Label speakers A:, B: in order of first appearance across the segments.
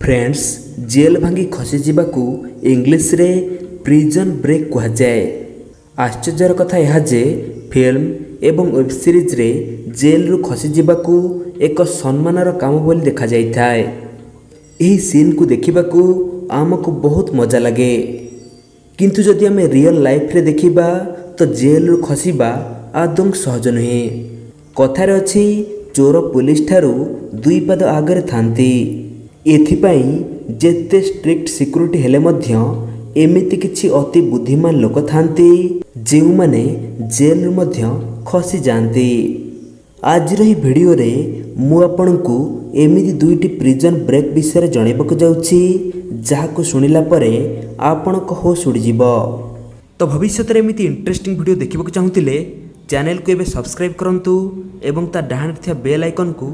A: Friends jail ଭାଙ୍ଗି ଖସିଯିବାକୁ ଇଂଲିଶରେ prison brake କୁହାଯାଏ। ଆଶ୍ଚର୍ଯ୍ୟର କଥା ଏହା ଯେ ଫିଲ୍ମ ଏବଂ ୱେବ୍ ସିରିଜରେ ଜେଲ୍ରୁ ଖସିଯିବାକୁ ଏକ ସମ୍ମାନର କାମ ବୋଲି ଦେଖାଯାଇଥାଏ। ଏହି ସିନ୍କୁ ଦେଖିବାକୁ ଆମକୁ ବହୁତ ମଜା ଲାଗେ। କିନ୍ତୁ ଯଦି ଆମେ ରିଅଲ୍ ଲାଇଫ୍ରେ ଦେଖିବା ତ ଜେଲ୍ରୁ ଖସିବା ଆଦୌ ସହଜ ନୁହେଁ। କଥାରେ ଅଛି ଚୋର ପୁଲିସ ଠାରୁ ଦୁଇ ପାଦ ଆଗରେ ଥାନ୍ତି ଏଥିପାଇଁ ଯେତେ ଷ୍ଟ୍ରିକ୍ଟ ସିକ୍ୟୁରିଟି ହେଲେ ମଧ୍ୟ ଏମିତି କିଛି ଅତି ବୁଦ୍ଧିମାନ ଲୋକ ଥାନ୍ତି ଯେଉଁମାନେ ଜେଲ୍ରୁ ମଧ୍ୟ ଖସିଯାଆନ୍ତି ଆଜିର ଏହି ଭିଡ଼ିଓରେ ମୁଁ ଆପଣଙ୍କୁ ଏମିତି ଦୁଇଟି ପ୍ରିଜନ୍ ବ୍ରେକ୍ ବିଷୟରେ ଜଣାଇବାକୁ ଯାଉଛି ଯାହାକୁ ଶୁଣିଲା ପରେ ଆପଣଙ୍କ ହୋସ୍ ଉଡ଼ିଯିବ। ତ ଭବିଷ୍ୟତରେ ଏମିତି ଇଣ୍ଟରେଷ୍ଟିଂ ଭିଡ଼ିଓ ଦେଖିବାକୁ ଚାହୁଁଥିଲେ ଚ୍ୟାନେଲକୁ ଏବେ ସବସ୍କ୍ରାଇବ୍ କରନ୍ତୁ ଏବଂ ତା ଡାହାଣରେ ଥିବା ବେଲ୍ ଆଇକନ୍କୁ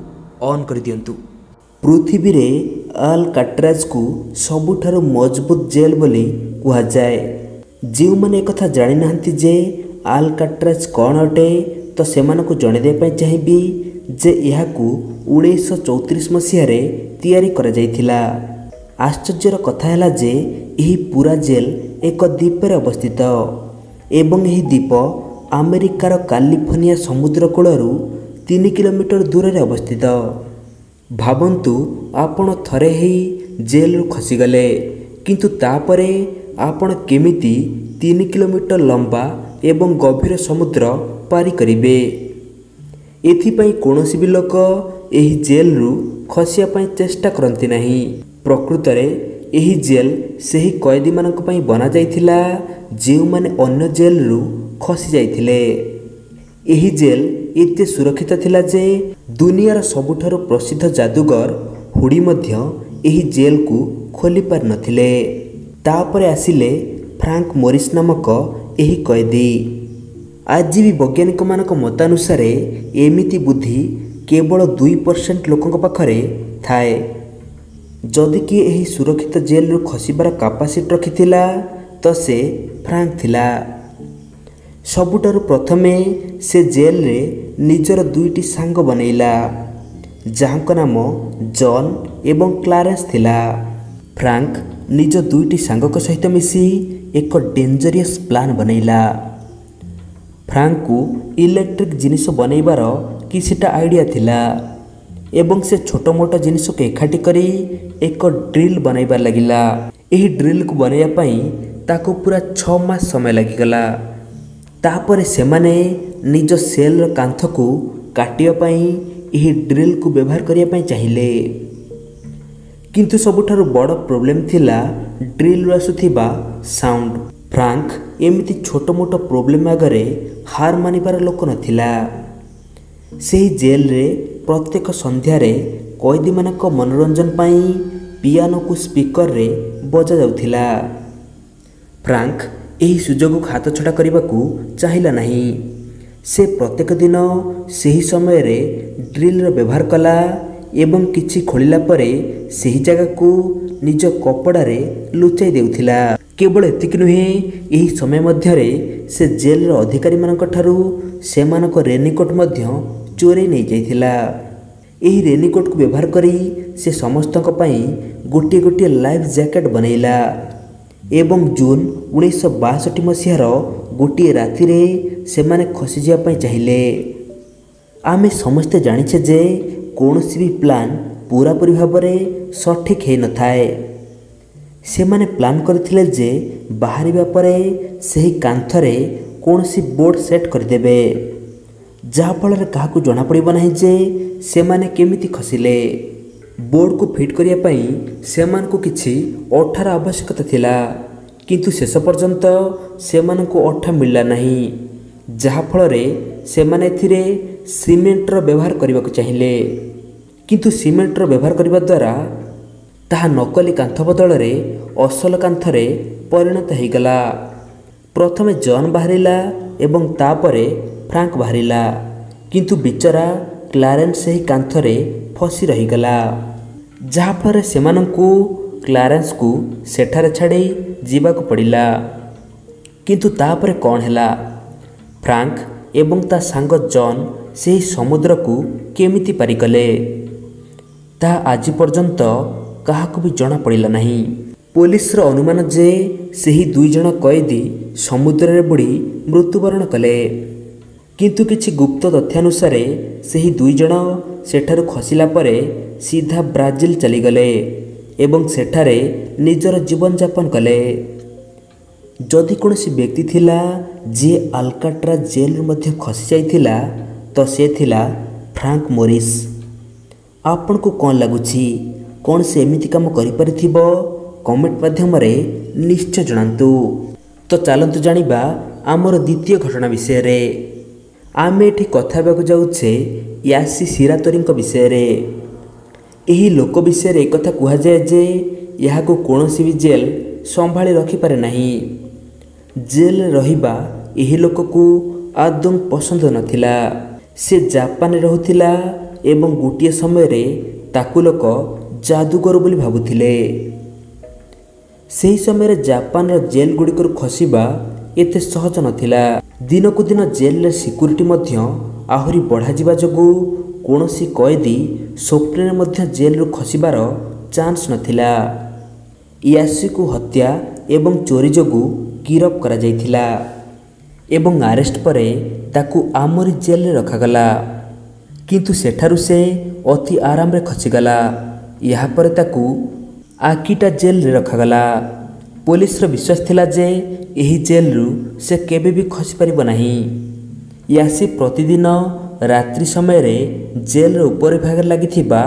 A: ଅନ୍ କରିଦିଅନ୍ତୁ। ପୃଥିବୀରେ ଆଲ୍ କାଟ୍ରାଜକୁ ସବୁଠାରୁ ମଜବୁତ ଜେଲ୍ ବୋଲି କୁହାଯାଏ। ଯେଉଁମାନେ ଏକଥା ଜାଣିନାହାନ୍ତି ଯେ ଆଲ୍ କାଟ୍ରାଜ କ'ଣ ଅଟେ ତ ସେମାନଙ୍କୁ ଜଣାଇଦେବା ପାଇଁ ଚାହିଁବି ଯେ ଏହାକୁ ଉଣେଇଶହ ଚଉତିରିଶ ମସିହାରେ ତିଆରି କରାଯାଇଥିଲା। ଆଶ୍ଚର୍ଯ୍ୟର କଥା ହେଲା ଯେ ଏହି ପୁରା ଜେଲ୍ ଏକ ଦ୍ୱୀପରେ ଅବସ୍ଥିତ ଏବଂ ଏହି ଦ୍ୱୀପ ଆମେରିକାର କାଲିଫର୍ଣ୍ଣିଆ ସମୁଦ୍ର କୂଳରୁ ତିନି କିଲୋମିଟର ଦୂରରେ ଅବସ୍ଥିତ। ଭାବନ୍ତୁ ଆପଣ ଥରେ ହେଇ ଜେଲ୍ରୁ ଖସିଗଲେ କିନ୍ତୁ ତାପରେ ଆପଣ କେମିତି ତିନି କିଲୋମିଟର ଲମ୍ବା ଏବଂ ଗଭୀର ସମୁଦ୍ର ପାରି କରିବେ? ଏଥିପାଇଁ କୌଣସି ବି ଲୋକ ଏହି ଜେଲ୍ରୁ ଖସିବା ପାଇଁ ଚେଷ୍ଟା କରନ୍ତି ନାହିଁ। ପ୍ରକୃତରେ ଏହି ଜେଲ୍ ସେହି କଏଦୀମାନଙ୍କ ପାଇଁ ବନାଯାଇଥିଲା ଯେଉଁମାନେ ଅନ୍ୟ ଜେଲ୍ରୁ ଖସି ଯାଇଥିଲେ। ଏହି ଜେଲ୍ ଏତେ ସୁରକ୍ଷିତ ଥିଲା ଯେ ଦୁନିଆର ସବୁଠାରୁ ପ୍ରସିଦ୍ଧ ଯାଦୁଗର ହୁଡ଼ି ମଧ୍ୟ ଏହି ଜେଲ୍କୁ ଖୋଲି ପାରିନଥିଲେ। ତାପରେ ଆସିଲେ ଫ୍ରାଙ୍କ ମୋରିସ୍ ନାମକ ଏହି କଏଦୀ। ଆଜି ବି ବୈଜ୍ଞାନିକମାନଙ୍କ ମତାନୁସାରେ ଏମିତି ବୁଦ୍ଧି କେବଳ ଦୁଇ ପରସେଣ୍ଟ ଲୋକଙ୍କ ପାଖରେ ଥାଏ। ଯଦି କିଏ ଏହି ସୁରକ୍ଷିତ ଜେଲ୍ରୁ ଖସିବାର କାପାସିଟି ରଖିଥିଲା ତ ସେ ଫ୍ରାଙ୍କ ଥିଲା। ସବୁଠାରୁ ପ୍ରଥମେ ସେ ଜେଲ୍ରେ ନିଜର ଦୁଇଟି ସାଙ୍ଗ ବନେଇଲା ଯାହାଙ୍କ ନାମ ଜନ୍ ଏବଂ କ୍ଲାରେନ୍ସ ଥିଲା। ଫ୍ରାଙ୍କ ନିଜ ଦୁଇଟି ସାଙ୍ଗଙ୍କ ସହିତ ମିଶି ଏକ ଡେଞ୍ଜରିୟସ୍ ପ୍ଲାନ୍ ବନେଇଲା। ଫ୍ରାଙ୍କକୁ ଇଲେକ୍ଟ୍ରିକ୍ ଜିନିଷ ବନେଇବାର କିଛିଟା ଆଇଡ଼ିଆ ଥିଲା ଏବଂ ସେ ଛୋଟ ମୋଟ ଜିନିଷକୁ ଏକାଠି କରି ଏକ ଡ୍ରିଲ୍ ବନାଇବାରେ ଲାଗିଲା। ଏହି ଡ୍ରିଲ୍କୁ ବନାଇବା ପାଇଁ ତାକୁ ପୁରା ଛଅ ମାସ ସମୟ ଲାଗିଗଲା। ତାପରେ ସେମାନେ ନିଜ ସେଲ୍ର କାନ୍ଥକୁ କାଟିବା ପାଇଁ ଏହି ଡ୍ରିଲ୍କୁ ବ୍ୟବହାର କରିବା ପାଇଁ ଚାହିଁଲେ। କିନ୍ତୁ ସବୁଠାରୁ ବଡ଼ ପ୍ରୋବ୍ଲେମ୍ ଥିଲା ଡ୍ରିଲ୍ରୁ ଆସୁଥିବା ସାଉଣ୍ଡ। ଫ୍ରାଙ୍କ ଏମିତି ଛୋଟ ମୋଟ ପ୍ରୋବ୍ଲେମ୍ ଆଗରେ ହାର ମାନିବାର ଲୋକ ନଥିଲା। ସେହି ଜେଲ୍ରେ ପ୍ରତ୍ୟେକ ସନ୍ଧ୍ୟାରେ କଏଦୀମାନଙ୍କ ମନୋରଞ୍ଜନ ପାଇଁ ପିଆନୋକୁ ସ୍ପିକରରେ ବଜାଯାଉଥିଲା। ଫ୍ରାଙ୍କ ଏହି ସୁଯୋଗକୁ ହାତଛଡ଼ା କରିବାକୁ ଚାହିଁଲା ନାହିଁ। ସେ ପ୍ରତ୍ୟେକ ଦିନ ସେହି ସମୟରେ ଡ୍ରିଲ୍ର ବ୍ୟବହାର କଲା ଏବଂ କିଛି ଖୋଳିଲା ପରେ ସେହି ଜାଗାକୁ ନିଜ କପଡ଼ାରେ ଲୁଚାଇ ଦେଉଥିଲା। କେବଳ ଏତିକି ନୁହେଁ ଏହି ସମୟ ମଧ୍ୟରେ ସେ ଜେଲ୍ର ଅଧିକାରୀମାନଙ୍କ ଠାରୁ ସେମାନଙ୍କ ରେନିକୋଟ୍ ମଧ୍ୟ ଚୋରେଇ ନେଇଯାଇଥିଲା। ଏହି ରେନିକୋଟ୍କୁ ବ୍ୟବହାର କରି ସେ ସମସ୍ତଙ୍କ ପାଇଁ ଗୋଟିଏ ଗୋଟିଏ ଲାଇଫ୍ ଜ୍ୟାକେଟ୍ ବନେଇଲା। ଏବଂ ଜୁନ୍ ଉଣେଇଶହ ବାଷଠି ମସିହାର ଗୋଟିଏ ରାତିରେ ସେମାନେ ଖସିଯିବା ପାଇଁ ଚାହିଁଲେ। ଆମେ ସମସ୍ତେ ଜାଣିଛେ ଯେ କୌଣସି ବି ପ୍ଲାନ୍ ପୁରାପୁରି ଭାବରେ ସଠିକ୍ ହୋଇନଥାଏ। ସେମାନେ ପ୍ଲାନ୍ କରିଥିଲେ ଯେ ବାହାରିବା ପରେ ସେହି କାନ୍ଥରେ କୌଣସି ବୋର୍ଡ଼ ସେଟ୍ କରିଦେବେ ଯାହାଫଳରେ କାହାକୁ ଜଣାପଡ଼ିବ ନାହିଁ ଯେ ସେମାନେ କେମିତି ଖସିଲେ। ବୋର୍ଡ଼କୁ ଫିଟ୍ କରିବା ପାଇଁ ସେମାନଙ୍କୁ କିଛି ଅଠାର ଆବଶ୍ୟକତା ଥିଲା। କିନ୍ତୁ ଶେଷ ପର୍ଯ୍ୟନ୍ତ ସେମାନଙ୍କୁ ଅଠା ମିଳିଲା ନାହିଁ। ଯାହାଫଳରେ ସେମାନେ ଏଥିରେ ସିମେଣ୍ଟର ବ୍ୟବହାର କରିବାକୁ ଚାହିଁଲେ। କିନ୍ତୁ ସିମେଣ୍ଟର ବ୍ୟବହାର କରିବା ଦ୍ୱାରା ତାହା ନକଲି କାନ୍ଥ ବଦଳରେ ଅସଲ କାନ୍ଥରେ ପରିଣତ ହୋଇଗଲା। ପ୍ରଥମେ ଜନ୍ ବାହାରିଲା ଏବଂ ତାପରେ ଫ୍ରାଙ୍କ ବାହାରିଲା। କିନ୍ତୁ ବିଚରା କ୍ଲାରେନ୍ସ ସେହି କାନ୍ଥରେ ଫସି ରହିଗଲା। ଯାହାଫଳରେ ସେମାନଙ୍କୁ କ୍ଲାରେନ୍ସକୁ ସେଠାରେ ଛାଡ଼ି ଯିବାକୁ ପଡ଼ିଲା। କିନ୍ତୁ ତାପରେ କ'ଣ ହେଲା? ଫ୍ରାଙ୍କ ଏବଂ ତା ସାଙ୍ଗ ଜନ୍ ସେହି ସମୁଦ୍ରକୁ କେମିତି ପାରିକଲେ ତାହା ଆଜି ପର୍ଯ୍ୟନ୍ତ କାହାକୁ ବି ଜଣାପଡ଼ିଲା ନାହିଁ। ପୋଲିସର ଅନୁମାନ ଯେ ସେହି ଦୁଇ ଜଣ କଏଦୀ ସମୁଦ୍ରରେ ବୁଡ଼ି ମୃତ୍ୟୁବରଣ କଲେ। କିନ୍ତୁ କିଛି ଗୁପ୍ତ ତଥ୍ୟାନୁସାରେ ସେହି ଦୁଇ ଜଣ ସେଠାରୁ ଖସିଲା ପରେ ସିଧା ବ୍ରାଜିଲ ଚାଲିଗଲେ। ଏବଂ ସେଠାରେ ନିଜର ଜୀବନଯାପନ କଲେ। ଯଦି କୌଣସି ବ୍ୟକ୍ତି ଥିଲା ଯିଏ ଆଲକାଟ୍ରା ଜେଲରୁ ମଧ୍ୟ ଖସି ଯାଇଥିଲା ତ ସେ ଥିଲା ଫ୍ରାଙ୍କ ମୋରିସ୍। ଆପଣଙ୍କୁ କ'ଣ ଲାଗୁଛି? କ'ଣ ସେ ଏମିତି କାମ କରିପାରିଥିବ? କମେଣ୍ଟ ମାଧ୍ୟମରେ ନିଶ୍ଚୟ ଜଣାନ୍ତୁ। ତ ଚାଲନ୍ତୁ ଜାଣିବା ଆମର ଦ୍ୱିତୀୟ ଘଟଣା ବିଷୟରେ। ଆମେ ଏଠି କଥା ହେବାକୁ ଯାଉଛେ ୟାସି ସିରାତୋରିଙ୍କ ବିଷୟରେ। ଏହି ଲୋକ ବିଷୟରେ ଏକଥା କୁହାଯାଏ ଯେ ଏହାକୁ କୌଣସି ବି ଜେଲ୍ ସମ୍ଭାଳି ରଖିପାରେ ନାହିଁ। ଜେଲ୍ରେ ରହିବା ଏହି ଲୋକକୁ ଆଦୌ ପସନ୍ଦ ନଥିଲା। ସେ ଜାପାନରେ ରହୁଥିଲା ଏବଂ ଗୋଟିଏ ସମୟରେ ତାକୁ ଲୋକ ଯାଦୁଗର ବୋଲି ଭାବୁଥିଲେ। ସେହି ସମୟରେ ଜାପାନର ଜେଲ୍ ଗୁଡ଼ିକରୁ ଖସିବା ଏତେ ସହଜ ନଥିଲା। ଦିନକୁ ଦିନ ଜେଲ୍ର ସିକ୍ୟୁରିଟି ମଧ୍ୟ ଆହୁରି ବଢ଼ାଯିବା ଯୋଗୁଁ କୌଣସି କଏଦୀ ସ୍ୱପ୍ନରେ ମଧ୍ୟ ଜେଲ୍ରୁ ଖସିବାର ଚାନ୍ସ ନଥିଲା। ୟାସିକୁ ହତ୍ୟା ଏବଂ ଚୋରି ଯୋଗୁଁ ଗିରଫ କରାଯାଇଥିଲା ଏବଂ ଆରେଷ୍ଟ ପରେ ତାକୁ ଆମରି ଜେଲ୍ରେ ରଖାଗଲା। କିନ୍ତୁ ସେଠାରୁ ସେ ଅତି ଆରାମରେ ଖସିଗଲା। ଏହାପରେ ତାକୁ ଆକିଟା ଜେଲ୍ରେ ରଖାଗଲା। ପୋଲିସର ବିଶ୍ୱାସ ଥିଲା ଯେ ଏହି ଜେଲ୍ରୁ ସେ କେବେ ବି ଖସିପାରିବ ନାହିଁ। ୟାସି ପ୍ରତିଦିନ ରାତ୍ରି ସମୟରେ ଜେଲ୍ର ଉପର ଭାଗରେ ଲାଗିଥିବା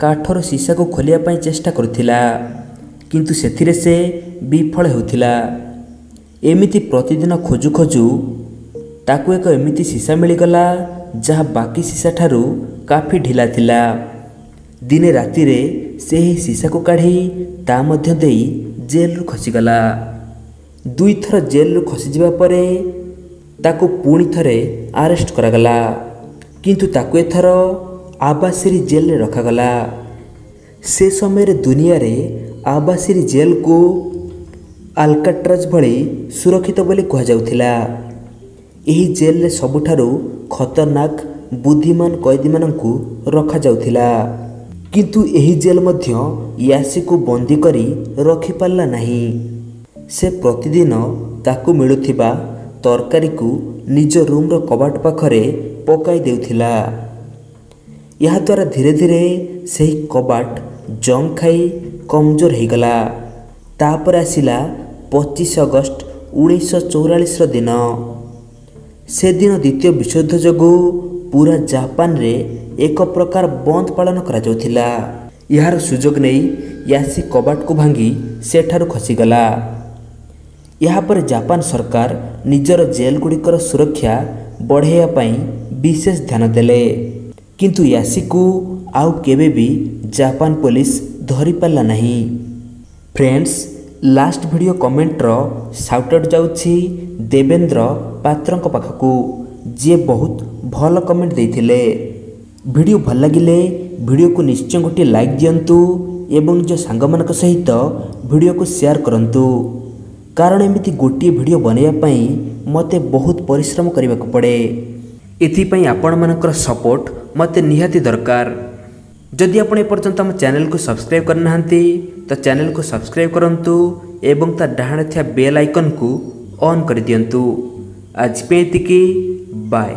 A: କାଠର ସିସାକୁ ଖୋଲିବା ପାଇଁ ଚେଷ୍ଟା କରୁଥିଲା। କିନ୍ତୁ ସେଥିରେ ସେ ବିଫଳ ହେଉଥିଲା। ଏମିତି ପ୍ରତିଦିନ ଖୋଜୁ ଖୋଜୁ ତାକୁ ଏକ ଏମିତି ସିସା ମିଳିଗଲା ଯାହା ବାକି ସିସା ଠାରୁ କାଫି ଢିଲା ଥିଲା। ଦିନେ ରାତିରେ ସେହି ସିସାକୁ କାଢ଼ି ତା ମଧ୍ୟ ଦେଇ ଜେଲ୍ରୁ ଖସିଗଲା। ଦୁଇଥର ଜେଲ୍ରୁ ଖସିଯିବା ପରେ ତାକୁ ପୁଣି ଥରେ ଆରେଷ୍ଟ କରାଗଲା। କିନ୍ତୁ ତାକୁ ଏଥର ଆବାସିରି ଜେଲ୍ରେ ରଖାଗଲା। ସେ ସମୟରେ ଦୁନିଆରେ ଆବାସିରି ଜେଲ୍କୁ ଆଲକାଟ୍ରାଜ୍ ଭଳି ସୁରକ୍ଷିତ ବୋଲି କୁହାଯାଉଥିଲା। ଏହି ଜେଲ୍ରେ ସବୁଠାରୁ ଖତରନାକ ବୁଦ୍ଧିମାନ କଏଦୀମାନଙ୍କୁ ରଖାଯାଉଥିଲା। କିନ୍ତୁ ଏହି ଜେଲ୍ ମଧ୍ୟ ୟାସିକୁ ବନ୍ଦୀ କରି ରଖିପାରିଲା ନାହିଁ। ସେ ପ୍ରତିଦିନ ତାକୁ ମିଳୁଥିବା ତରକାରୀକୁ ନିଜ ରୁମ୍ର କବାଟ ପାଖରେ ପକାଇ ଦେଉଥିଲା। ଏହାଦ୍ୱାରା ଧୀରେ ଧୀରେ ସେହି କବାଟ ଜଙ୍ଗ ଖାଇ କମଜୋର ହୋଇଗଲା। ତାପରେ ଆସିଲା ପଚିଶ ଅଗଷ୍ଟ ଉଣେଇଶହ ଚଉରାଳିଶର ଦିନ। ସେଦିନ ଦ୍ୱିତୀୟ ବିଶ୍ୱଯୁଦ୍ଧ ଯୋଗୁଁ ପୁରା ଜାପାନରେ ଏକ ପ୍ରକାର ବନ୍ଦ ପାଳନ କରାଯାଉଥିଲା। ଏହାର ସୁଯୋଗ ନେଇ ୟାସି କବାଟକୁ ଭାଙ୍ଗି ସେଠାରୁ ଖସିଗଲା। ଏହାପରେ ଜାପାନ ସରକାର ନିଜର ଜେଲ୍ ଗୁଡ଼ିକର ସୁରକ୍ଷା ବଢ଼ାଇବା ପାଇଁ ବିଶେଷ ଧ୍ୟାନ ଦେଲେ। କିନ୍ତୁ ୟାସିକୁ ଆଉ କେବେ ବି ଜାପାନ ପୋଲିସ ଧରିପାରିଲା ନାହିଁ। ଫ୍ରେଣ୍ଡସ୍ ଲାଷ୍ଟ ଭିଡ଼ିଓ କମେଣ୍ଟର ସାଉଟଆଉଟ୍ ଯାଉଛି ଦେବେନ୍ଦ୍ର ପାତ୍ରଙ୍କ ପାଖକୁ ଯିଏ ବହୁତ ଭଲ କମେଣ୍ଟ ଦେଇଥିଲେ। ଭିଡ଼ିଓ ଭଲ ଲାଗିଲେ ଭିଡ଼ିଓକୁ ନିଶ୍ଚୟ ଗୋଟିଏ ଲାଇକ୍ ଦିଅନ୍ତୁ ଏବଂ ନିଜ ସାଙ୍ଗମାନଙ୍କ ସହିତ ଭିଡ଼ିଓକୁ ସେୟାର କରନ୍ତୁ। କାରଣ ଏମିତି ଗୋଟିଏ ଭିଡ଼ିଓ ବନାଇବା ପାଇଁ ମୋତେ ବହୁତ ପରିଶ୍ରମ କରିବାକୁ ପଡ଼େ ଏଥିପାଇଁ ଆପଣମାନଙ୍କର ସପୋର୍ଟ ମୋତେ ନିହାତି ଦରକାର ଯଦି ଆପଣ ଏପର୍ଯ୍ୟନ୍ତ ଆମ ଚ୍ୟାନେଲକୁ ସବସ୍କ୍ରାଇବ୍ କରିନାହାନ୍ତି ତ ଚ୍ୟାନେଲକୁ ସବସ୍କ୍ରାଇବ୍ କରନ୍ତୁ ଏବଂ ତା ଡାହାଣରେ ଥିବା ବେଲ୍ ଆଇକନ୍କୁ ଅନ୍ କରିଦିଅନ୍ତୁ ଆଜି ପାଇଁ ଏତିକି ବାଏ